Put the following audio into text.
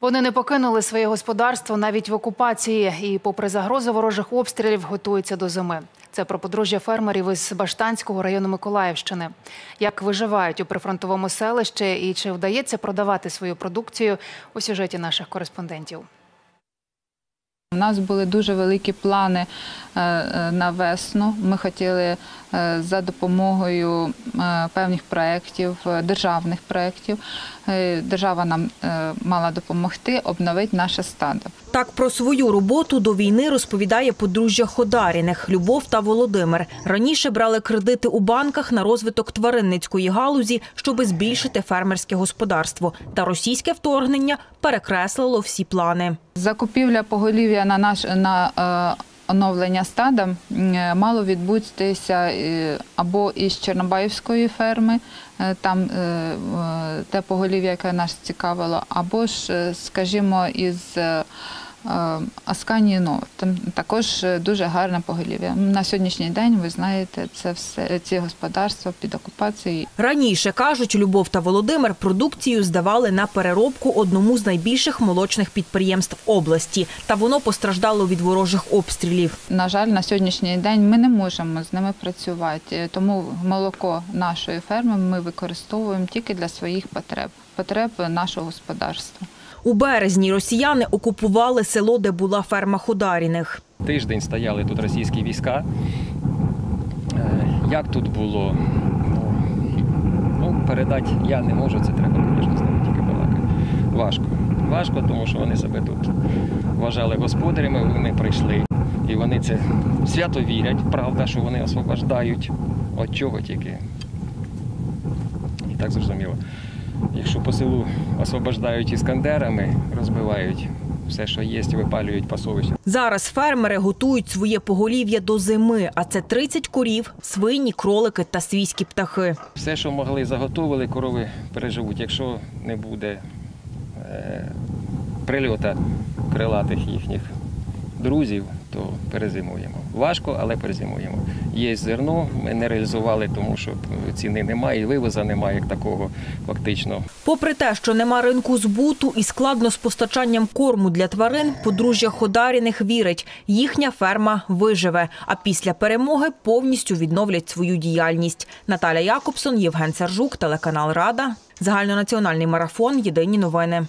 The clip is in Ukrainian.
Вони не покинули своє господарство навіть в окупації і, попри загрозу ворожих обстрілів, готуються до зими. Це про подружжя фермерів із Баштанського району Миколаївщини. Як виживають у прифронтовому селищі і чи вдається продавати свою продукцію у сюжеті наших кореспондентів. Нас були дуже великі плани е, е, на весну. Ми хотіли е, за допомогою певних проєктів, державних проєктів, держава нам мала допомогти обновити наше стадо. Так про свою роботу до війни розповідає подружжя Ходаріних Любов та Володимир. Раніше брали кредити у банках на розвиток тваринницької галузі, щоби збільшити фермерське господарство. Та російське вторгнення перекреслило всі плани. Закупівля поголів'я на наш на е, оновлення стада е, мало відбутися е, або із Чорнобаївської ферми, там те поголів'я, яке нас цікавило, або ж, скажімо, із е, Асканії Ново. Там також е, дуже гарне поголів'я. На сьогоднішній день ви знаєте, це все ці господарства під окупацією. Раніше кажуть, Любов та Володимир продукцію здавали на переробку одному з найбільших молочних підприємств області, та воно постраждало від ворожих обстрілів. На жаль, на сьогоднішній день ми не можемо з ними працювати, тому молоко нашої ферми ми використовуємо тільки для своїх потреб, потреб нашого господарства. У березні росіяни окупували село, де була ферма Ходаріних. Тиждень стояли тут російські війська. Е, Як тут було? Ну, ну, передати я не можу, це треба, звісно, з ними тільки балакати. Важко. Важко, тому що вони себе тут вважали господарями, вони прийшли. І вони це свято вірять, правда, що вони освобождають. От чого тільки. І так зрозуміло. Якщо по селу освобождають іскандерами, розбивають все, що є, випалюють пасовища. Зараз фермери готують своє поголів'я до зими, а це 30 корів, свині, кролики та свійські птахи. Все, що могли, заготовили, корови переживуть. Якщо не буде е, прильота крилатих їхніх друзів, то перезимуємо. Важко, але перезимуємо. Є зерно, ми не реалізували, тому що ціни немає, і вивоза немає як такого фактично. Попри те, що нема ринку збуту і складно з постачанням корму для тварин, подружжя Ходаріних вірить, їхня ферма виживе, а після перемоги повністю відновлять свою діяльність. Наталя Якобсон, Євген Сержук, телеканал Рада, загальнонаціональний марафон. Єдині новини.